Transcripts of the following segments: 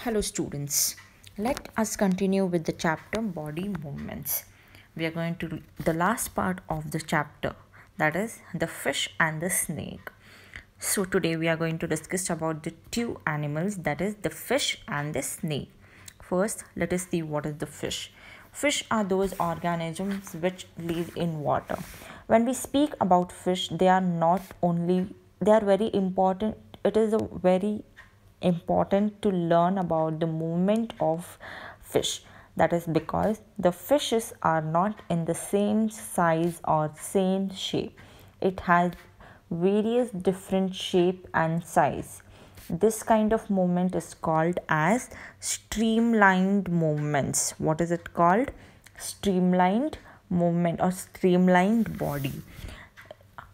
Hello, students. Let us continue with the chapter body movements. We are going to the last part of the chapter that is the fish and the snake. So, today we are going to discuss about the two animals that is the fish and the snake. First, let us see what is the fish. Fish are those organisms which live in water. When we speak about fish, they are not only they are very important. It is a very important to learn about the movement of fish. That is because the fishes are not in the same size or same shape. It has various different shape and size. This kind of movement is called as streamlined movements. What is it called? Streamlined movement or streamlined body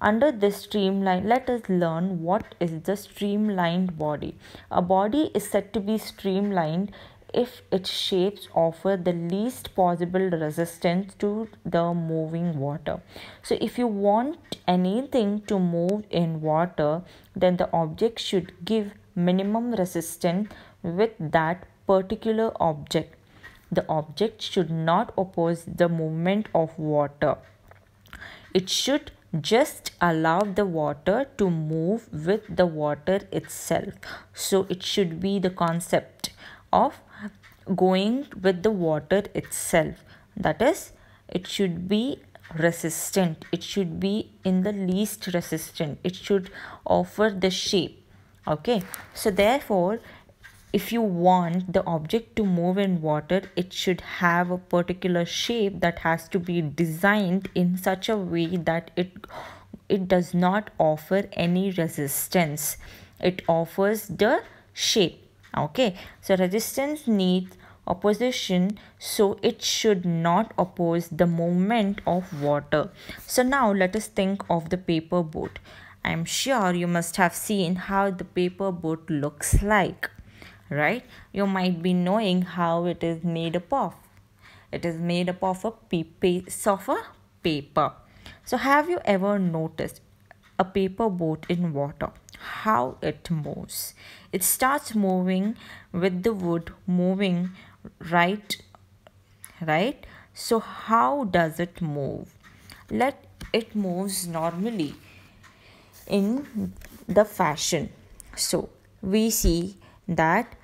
under this streamline, let us learn what is the streamlined body. A body is said to be streamlined if its shapes offer the least possible resistance to the moving water. So, if you want anything to move in water, then the object should give minimum resistance with that particular object. The object should not oppose the movement of water. It should just allow the water to move with the water itself. So it should be the concept of going with the water itself. That is it should be resistant. It should be in the least resistant. It should offer the shape. Okay. So therefore if you want the object to move in water it should have a particular shape that has to be designed in such a way that it it does not offer any resistance. It offers the shape okay? So resistance needs opposition so it should not oppose the movement of water. So now let us think of the paper boat. I am sure you must have seen how the paper boat looks like right? You might be knowing how it is made up of. It is made up of a piece of a paper. So have you ever noticed a paper boat in water? How it moves. It starts moving with the wood moving right right? So how does it move? Let it moves normally in the fashion. So we see that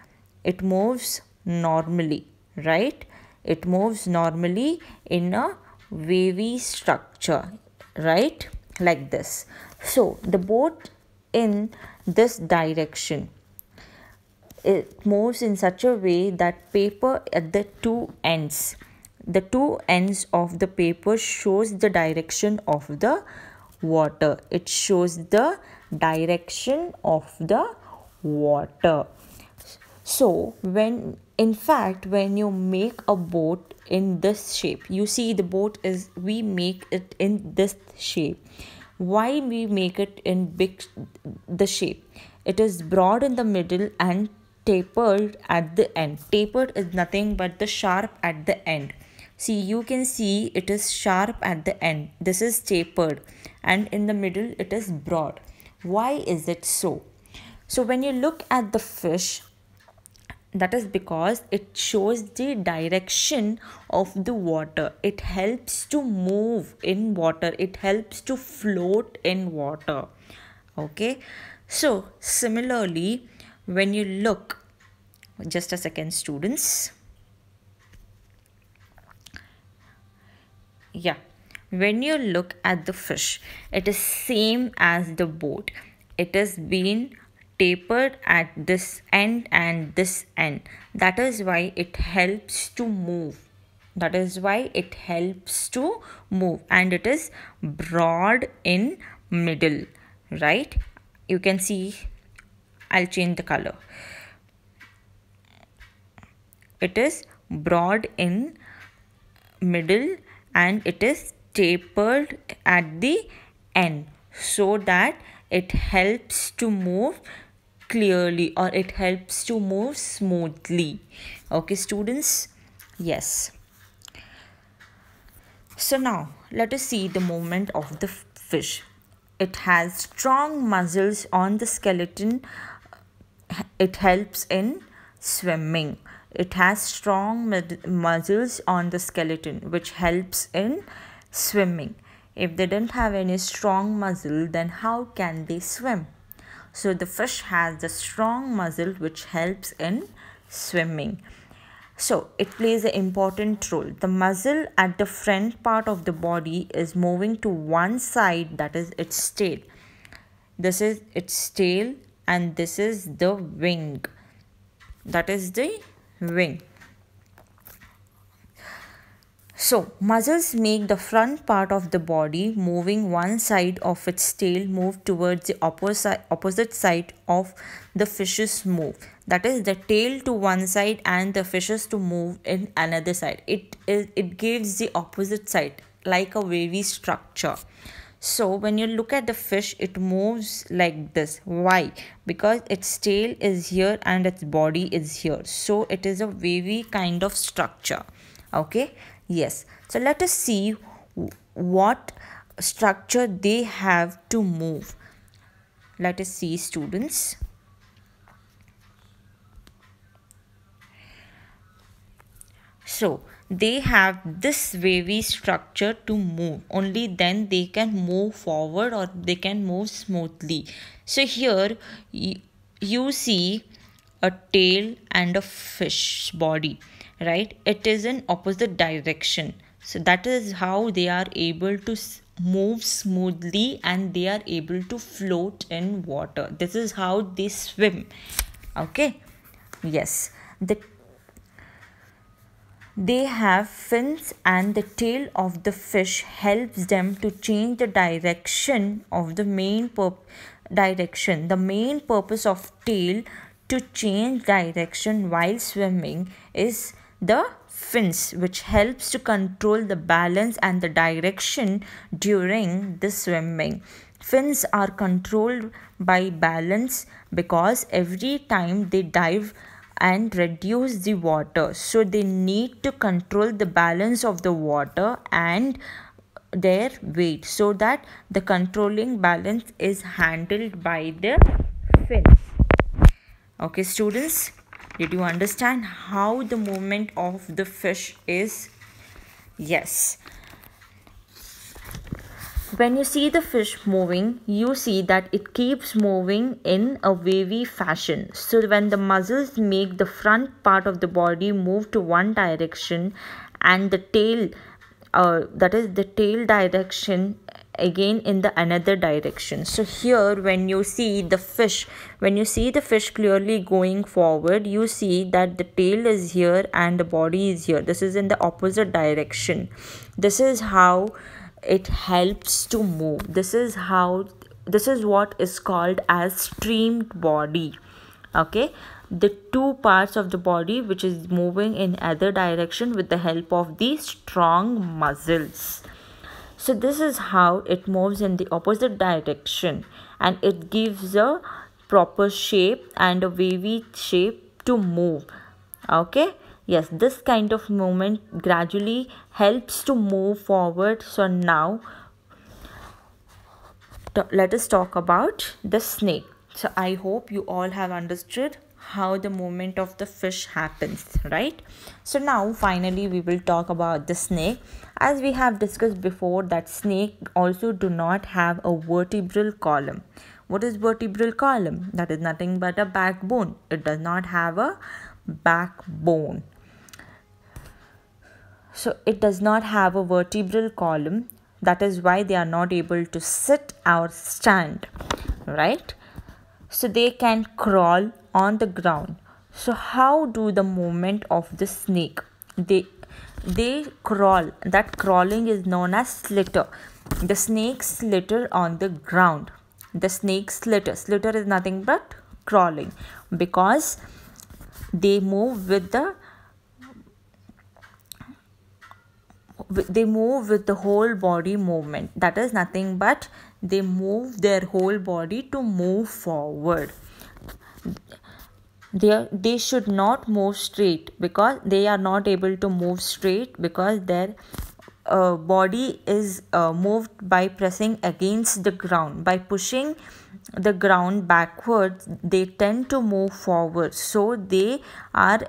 it moves normally right? It moves normally in a wavy structure right? Like this. So the boat in this direction it moves in such a way that paper at the two ends the two ends of the paper shows the direction of the water. It shows the direction of the water so when in fact when you make a boat in this shape you see the boat is we make it in this shape. Why we make it in big the shape? It is broad in the middle and tapered at the end. Tapered is nothing but the sharp at the end. See you can see it is sharp at the end. This is tapered. And in the middle it is broad. Why is it so? So when you look at the fish that is because it shows the direction of the water. It helps to move in water. It helps to float in water. Okay? So similarly when you look just a second students. Yeah. When you look at the fish it is same as the boat. It has been tapered at this end and this end. That is why it helps to move. That is why it helps to move. And it is broad in middle right? You can see i'll change the color. It is broad in middle and it is tapered at the end so that it helps to move clearly or it helps to move smoothly. Okay students? Yes. So now let us see the movement of the fish. It has strong muscles on the skeleton. It helps in swimming. It has strong muscles on the skeleton which helps in swimming if they don't have any strong muscle then how can they swim so the fish has the strong muscle which helps in swimming so it plays an important role. The muscle at the front part of the body is moving to one side that is its tail. This is its tail and this is the wing. That is the wing. So, muscles make the front part of the body moving one side of its tail move towards the opposite, opposite side of the fish's move. That is the tail to one side and the fishes to move in another side. It, is, it gives the opposite side like a wavy structure. So when you look at the fish, it moves like this. Why? Because its tail is here and its body is here. So it is a wavy kind of structure. Okay yes. So let us see what structure they have to move. Let us see students. So they have this wavy structure to move. Only then they can move forward or they can move smoothly. So here you see a tail and a fish body right? It is in opposite direction. So that is how they are able to move smoothly and they are able to float in water. This is how they swim. Okay? Yes. The they have fins and the tail of the fish helps them to change the direction of the main direction. The main purpose of tail to change direction while swimming is the fins which helps to control the balance and the direction during the swimming. Fins are controlled by balance because every time they dive and reduce the water so they need to control the balance of the water and their weight so that the controlling balance is handled by the fins okay students did you understand how the movement of the fish is? Yes. When you see the fish moving, you see that it keeps moving in a wavy fashion. So when the muscles make the front part of the body move to one direction and the tail uh, that is the tail direction again in the another direction. So here when you see the fish when you see the fish clearly going forward you see that the tail is here and the body is here. This is in the opposite direction. This is how it helps to move. This is how this is what is called as streamed body. Okay the two parts of the body which is moving in other direction with the help of the strong muscles. So this is how it moves in the opposite direction and it gives a proper shape and a wavy shape to move. Okay? Yes this kind of movement gradually helps to move forward. So now let us talk about the snake. So i hope you all have understood how the movement of the fish happens right? So now finally we will talk about the snake. As we have discussed before that snake also do not have a vertebral column. What is vertebral column? That is nothing but a backbone. It does not have a backbone. So it does not have a vertebral column. That is why they are not able to sit or stand right so they can crawl on the ground. So how do the movement of the snake? They they crawl. That crawling is known as slither the snake slither on the ground. The snake slither slither is nothing but crawling. Because they move with the they move with the whole body movement. That is nothing but they move their whole body to move forward. They, they should not move straight because they are not able to move straight because their uh, body is uh, moved by pressing against the ground. By pushing the ground backwards they tend to move forward. So they are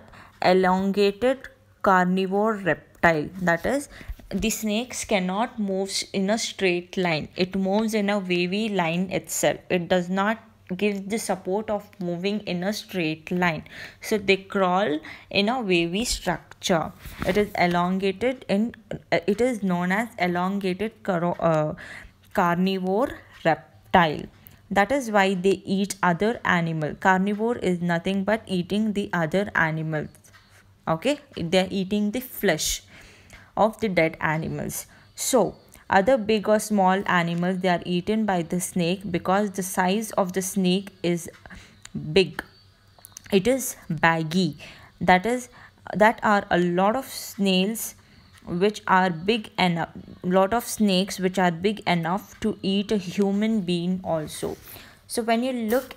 elongated carnivore reptile. That is the snakes cannot move in a straight line. It moves in a wavy line itself. It does not give the support of moving in a straight line. So they crawl in a wavy structure. It is elongated in uh, it is known as elongated uh, carnivore reptile. That is why they eat other animal. Carnivore is nothing but eating the other animals. Okay? They are eating the flesh of the dead animals. So, other big or small animals they are eaten by the snake because the size of the snake is big. It is baggy. That is that are a lot of snails which are big enough lot of snakes which are big enough to eat a human being also so when you look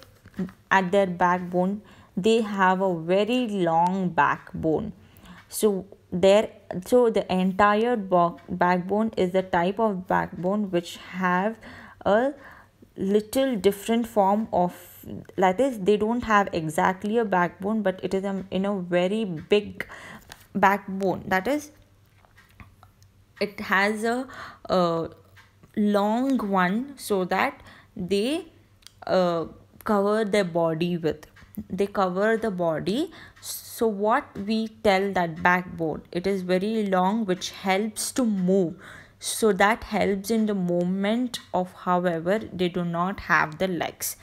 at their backbone they have a very long backbone so there so the entire backbone is the type of backbone which have a little different form of that is they don't have exactly a backbone but it is a, in a very big backbone. That is it has a, a long one so that they uh, cover their body with they cover the body. So what we tell that backbone it is very long which helps to move. So that helps in the movement of however they do not have the legs.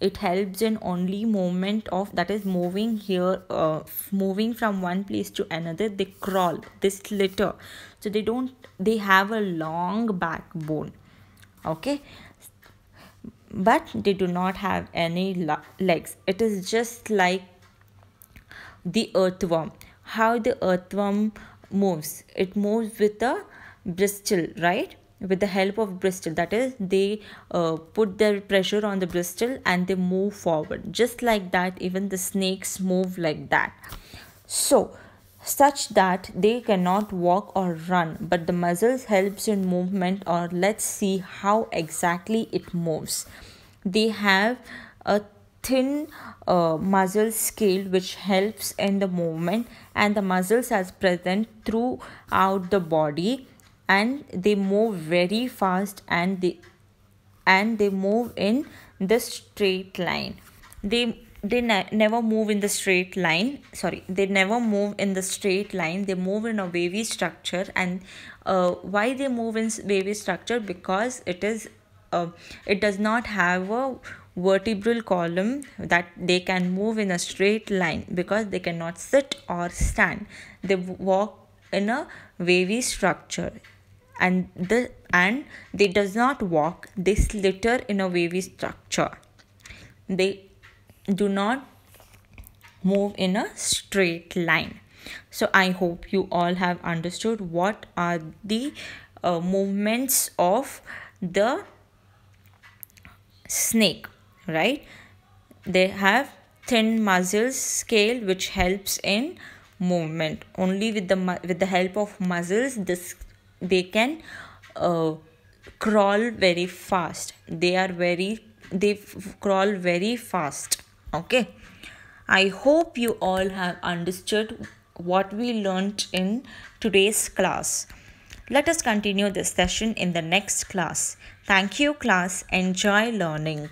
It helps in only movement of that is moving here uh, moving from one place to another they crawl they slither so they don't they have a long backbone. Okay but they do not have any legs. It is just like the earthworm. How the earthworm moves. It moves with a bristle right? With the help of bristle. That is they uh, put their pressure on the bristle and they move forward. Just like that even the snakes move like that. So such that they cannot walk or run but the muscles helps in movement or let's see how exactly it moves. They have a thin uh, muscle scale which helps in the movement and the muscles are present throughout the body and they move very fast and they and they move in the straight line. They they ne- never move in the straight line. Sorry they never move in the straight line. They move in a wavy structure. And uh, why they move in wavy structure? Because it is uh, it does not have a vertebral column that they can move in a straight line because they cannot sit or stand. They walk in a wavy structure. And the and they does not walk. They slither in a wavy structure. They do not move in a straight line. So i hope you all have understood what are the uh, movements of the snake right? They have thin muscles scale which helps in movement. Only with the with the help of muscles this they can uh, crawl very fast. They are very they crawl very fast okay i hope you all have understood what we learned in today's class let us continue this session in the next class. Thank you class. Enjoy learning.